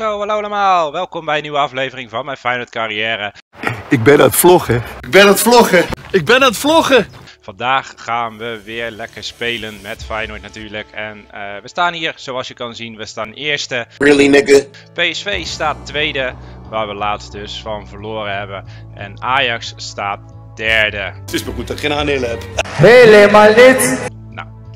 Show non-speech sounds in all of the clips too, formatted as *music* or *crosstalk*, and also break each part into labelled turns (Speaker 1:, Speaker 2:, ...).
Speaker 1: Zo, hallo allemaal. Welkom bij een nieuwe aflevering van mijn Feyenoord carrière.
Speaker 2: Ik ben aan het vloggen. Ik ben aan het vloggen.
Speaker 3: Ik ben aan het vloggen.
Speaker 1: Vandaag gaan we weer lekker spelen met Feyenoord natuurlijk. En uh, we staan hier, zoals je kan zien, we staan eerste.
Speaker 2: Really nigga?
Speaker 1: PSV staat tweede, waar we laatst dus van verloren hebben. En Ajax staat derde.
Speaker 2: Het is maar goed dat ik geen aandelen heb.
Speaker 3: Helemaal niet.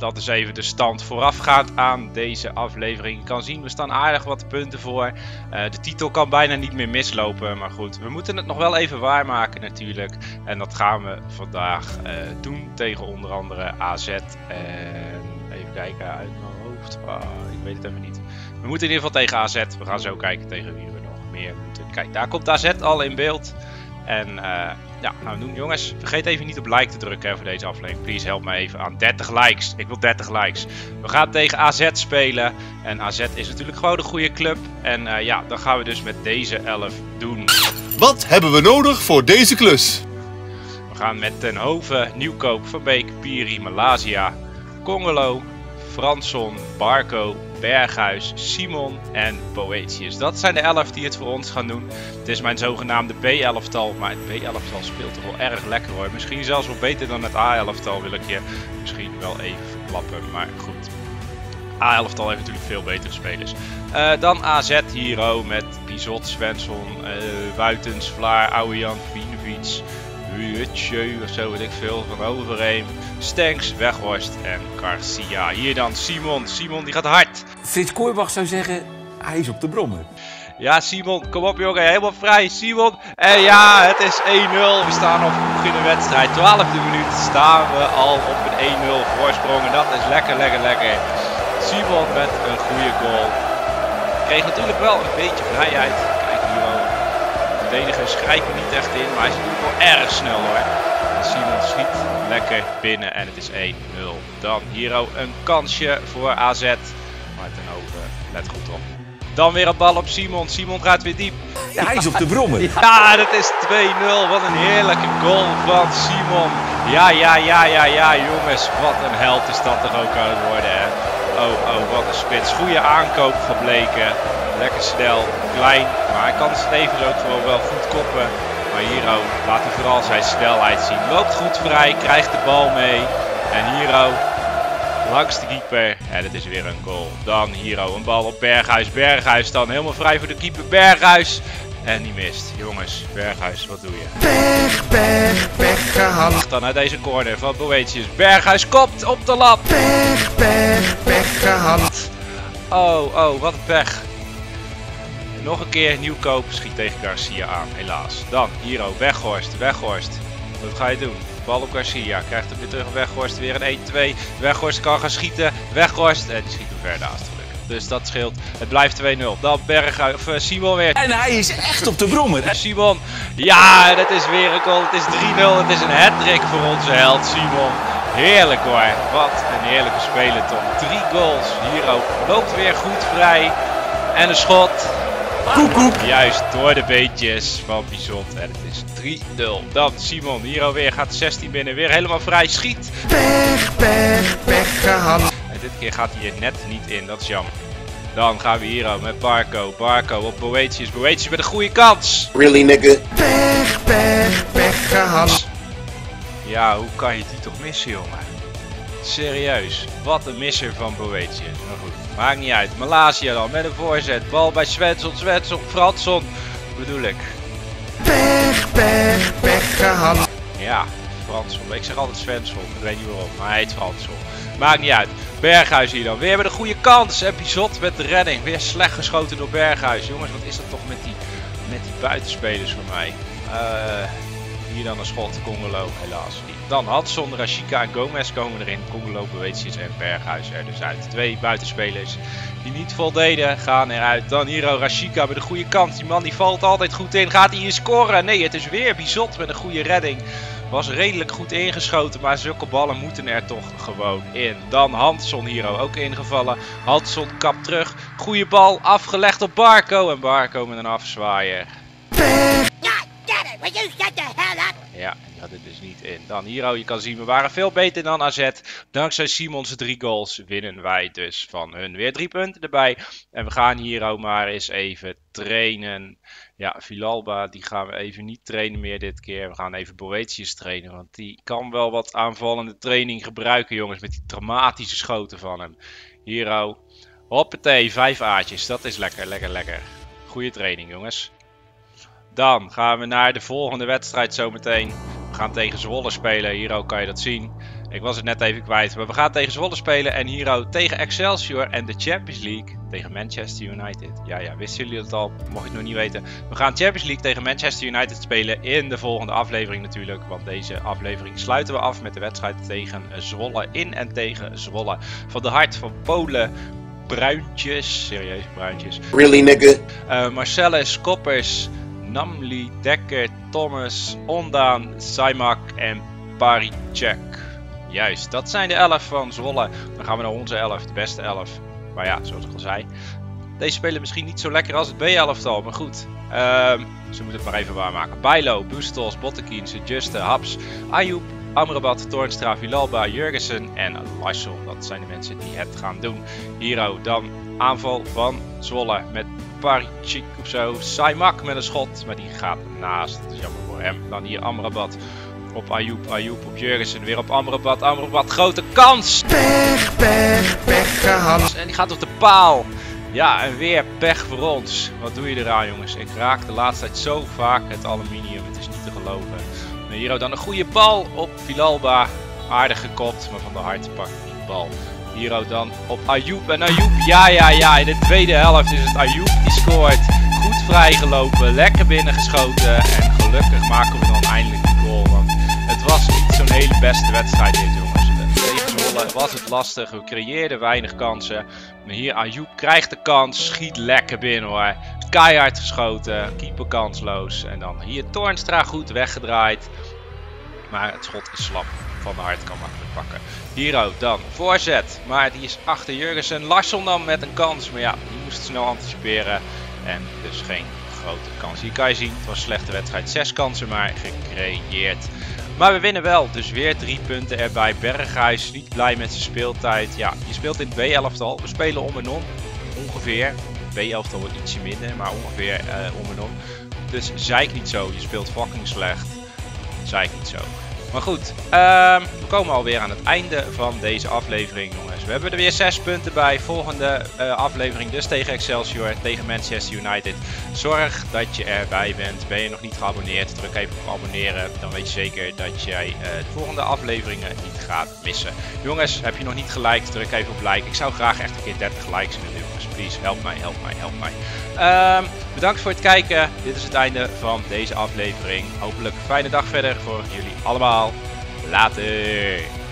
Speaker 1: Dat is even de stand voorafgaand aan deze aflevering. Je kan zien, we staan aardig wat punten voor. Uh, de titel kan bijna niet meer mislopen. Maar goed, we moeten het nog wel even waarmaken natuurlijk. En dat gaan we vandaag uh, doen tegen onder andere AZ. En even kijken uit mijn hoofd. Oh, ik weet het even niet. We moeten in ieder geval tegen AZ. We gaan zo kijken tegen wie we nog meer moeten. Kijk, daar komt AZ al in beeld. En uh, ja, gaan we doen. Jongens, vergeet even niet op like te drukken hè, voor deze aflevering. Please, help me even aan 30 likes. Ik wil 30 likes. We gaan tegen AZ spelen. En AZ is natuurlijk gewoon een goede club. En uh, ja, dan gaan we dus met deze 11 doen.
Speaker 2: Wat hebben we nodig voor deze klus?
Speaker 1: We gaan met Ten Hoven, Nieuwkoop, Van Beek, Piri, Malaysia, Congolo, Fransson, Barco, Berghuis, Simon en Boetius. Dat zijn de elf die het voor ons gaan doen. Het is mijn zogenaamde B-elftal, maar het B-elftal speelt toch wel erg lekker hoor. Misschien zelfs wel beter dan het A-elftal wil ik je misschien wel even verklappen, maar goed. A-elftal heeft natuurlijk veel betere spelers. Uh, dan AZ Hero met Bizot, Svensson, uh, Wuitens, Vlaar, Ouwejan, Vinovic, Huutje of zo weet ik veel, Van Overheem, Stenks, Weghorst en Garcia. Hier dan Simon. Simon die gaat hard.
Speaker 3: Frits Kooijbach zou zeggen, hij is op de brommer.
Speaker 1: Ja, Simon, kom op jongen, helemaal vrij. Simon, en ja, het is 1-0. We staan nog vroeg in de wedstrijd. 12e minuut staan we al op een 1-0 voorsprong. En dat is lekker, lekker, lekker. Simon met een goede goal. Kreeg natuurlijk wel een beetje vrijheid. Verdedigers grijpen niet echt in, maar hij is wel erg snel hoor. Simon schiet lekker binnen en het is 1-0. Dan hier een kansje voor AZ. Maar ten over, let goed op. Dan weer een bal op Simon. Simon gaat weer diep.
Speaker 3: Ja, hij is op de brommer. *laughs*
Speaker 1: Ja, dat is 2-0. Wat een heerlijke goal van Simon. Ja, ja, ja, ja, ja, jongens. Wat een held is dat toch ook aan het worden, hè. Oh, oh, wat een spits. Goede aankoop gebleken. Lekker snel, klein. Maar hij kan Stevens ook gewoon wel goed koppen. Maar Hiro laat hij vooral zijn snelheid zien. Loopt goed vrij, krijgt de bal mee. En Hiro langs de keeper. En het is weer een goal. Dan Hiro een bal op Berghuis. Berghuis dan helemaal vrij voor de keeper. Berghuis. En die mist. Jongens, Berghuis, wat doe je?
Speaker 3: Pech, pech, pech gehad.
Speaker 1: Dan uit deze corner van Boetius. Berghuis kopt op de lap.
Speaker 3: Pech, pech, pech gehad.
Speaker 1: Oh, oh, wat een pech. Nog een keer nieuwkoop, schiet tegen Garcia aan, helaas. Dan, Hiro, Weghorst, Weghorst. Wat ga je doen? Bal op Garcia, krijgt hem weer terug Weghorst, weer een 1-2. Weghorst kan gaan schieten, Weghorst, en die schiet hem ver naast. Dus dat scheelt, het blijft 2-0. Dan Berghuis, of uh, Simon weer.
Speaker 3: En hij is echt op de brommer.
Speaker 1: Simon, ja, dat is weer een goal, het is 3-0. Het is een hat voor onze held Simon. Heerlijk hoor, wat een heerlijke speler toch. Drie goals, Hiro loopt weer goed vrij. En een schot,
Speaker 3: Koekoek.
Speaker 1: Juist door de beetjes van Bizot. En het is 3-0. Dan Simon hier alweer gaat de 16 binnen. Weer helemaal vrij. Schiet.
Speaker 3: Pech, pech, pech gehad.
Speaker 1: Dit keer gaat hij er net niet in. Dat is jammer. Dan gaan we hier met Barco. Barco op Boetius. Boetius met een goede kans.
Speaker 2: Really nigga?
Speaker 3: Pech, pech, pech gehad.
Speaker 1: Ja, hoe kan je die toch missen, jongen? Serieus, wat een misser van Boetius. Maar goed, maakt niet uit. Malaysia dan met een voorzet. Bal bij Svensson, Svensson, Fransson. bedoel ik.
Speaker 3: Pech, pech, pech gehad.
Speaker 1: Ja, Fransson. Ik zeg altijd Svensson. Ik weet niet waarom, maar hij heet Fransson. Maakt niet uit. Berghuis hier dan. Weer met een goede kans. En met de redding. Weer slecht geschoten door Berghuis. Jongens, wat is dat toch met die, met die buitenspelers voor mij? Uh, hier dan een schot. Congolo, helaas niet. Dan Hudson, Rashika en Gomez komen erin. Congolo, Boetius en Berghuis er dus uit. Twee buitenspelers die niet voldeden gaan eruit. Dan Hiro Rashika met een goede kans. Die man die valt altijd goed in. Gaat hij hier scoren? Nee, het is weer Bizot met een goede redding. Was redelijk goed ingeschoten, maar zulke ballen moeten er toch gewoon in. Dan Hansson Hiro ook ingevallen. Hansson kap terug. Goede bal afgelegd op Barco. En Barco met een afzwaaier. Ja, die er dus niet in. Dan hier, je kan zien, we waren veel beter dan AZ. Dankzij Simons drie goals winnen wij dus van hun weer drie punten erbij. En we gaan hier ook maar eens even trainen. Ja, Vilalba, die gaan we even niet trainen meer dit keer. We gaan even Boetius trainen, want die kan wel wat aanvallende training gebruiken, jongens. Met die dramatische schoten van hem. Hero, hoppatee, vijf aatjes. Dat is lekker, lekker, lekker. Goede training, jongens. Dan gaan we naar de volgende wedstrijd zometeen. We gaan tegen Zwolle spelen. Hero kan je dat zien. Ik was het net even kwijt. Maar we gaan tegen Zwolle spelen. En Hero tegen Excelsior. En de Champions League tegen Manchester United. Ja, ja, wisten jullie dat al? Mocht je het nog niet weten. We gaan Champions League tegen Manchester United spelen. In de volgende aflevering natuurlijk. Want deze aflevering sluiten we af met de wedstrijd tegen Zwolle. In en tegen Zwolle. Van de hart van Polen. Bruintjes. Serieus, bruintjes.
Speaker 2: Really, nigga?
Speaker 1: Uh, Marcellus, Koppers. Namli, Dekker, Thomas, Ondaan, Saimak en Paricek. Juist, dat zijn de 11 van Zwolle. Dan gaan we naar onze 11, de beste 11. Maar ja, zoals ik al zei. Deze spelen misschien niet zo lekker als het B-elftal, maar goed. Uh, ze moeten het maar even waarmaken. Bijlo, Bustos, Bottekiense, Juste, Haps, Ayoub, Amrabat, Toornstra, Vilalba, Jurgensen en Larsson. Dat zijn de mensen die het gaan doen. Hero, dan aanval van Zwolle met Paricic of zo. Saimak met een schot, maar die gaat naast. Dat is jammer voor hem. Dan hier Amrabat op Ayoub, Ayoub op Jurgensen, weer op Amrabat, Amrabat, grote kans!
Speaker 3: Pech, pech, pech gehad.
Speaker 1: En die gaat op de paal. Ja, en weer pech voor ons. Wat doe je eraan jongens? Ik raak de laatste tijd zo vaak het aluminium, het is niet te geloven. Hier dan een goede bal op Vilalba. Aardig gekopt, maar van de hart pakt die bal. Hier dan op Ayoub. En Ayoub, ja, ja, ja. In de tweede helft is het Ayoub die scoort. Goed vrijgelopen, lekker binnengeschoten. En gelukkig maken we dan eindelijk de goal. Want het was niet zo'n hele beste wedstrijd dit, jongens. Tegen was het lastig. We creëerden weinig kansen. Maar hier Ayoub krijgt de kans. Schiet lekker binnen hoor. Keihard geschoten. Keeper kansloos. En dan hier Toornstra goed weggedraaid. Maar het schot is slap. Van de hart kan makkelijk pakken. Hier ook dan voorzet. Maar die is achter Jurgensen. Larsson dan met een kans. Maar ja, die moest snel anticiperen. En dus geen grote kans. Hier kan je zien, het was een slechte wedstrijd. Zes kansen maar gecreëerd. Maar we winnen wel, dus weer drie punten erbij. Berghuis niet blij met zijn speeltijd. Ja, je speelt in het B-elftal. We spelen om en om. Ongeveer. B-elftal wordt ietsje minder, maar ongeveer uh, om en om. Dus zeik niet zo, je speelt fucking slecht. Zeik niet zo. Maar goed, um, we komen alweer aan het einde van deze aflevering. We hebben er weer 6 punten bij. Volgende uh, aflevering dus tegen Excelsior, tegen Manchester United. Zorg dat je erbij bent. Ben je nog niet geabonneerd, druk even op abonneren. Dan weet je zeker dat jij uh, de volgende afleveringen niet gaat missen. Jongens, heb je nog niet geliked, druk even op like. Ik zou graag echt een keer 30 likes willen jongens. Please, help mij, help mij, help mij. Um, bedankt voor het kijken. Dit is het einde van deze aflevering. Hopelijk fijne dag verder voor jullie allemaal. Later.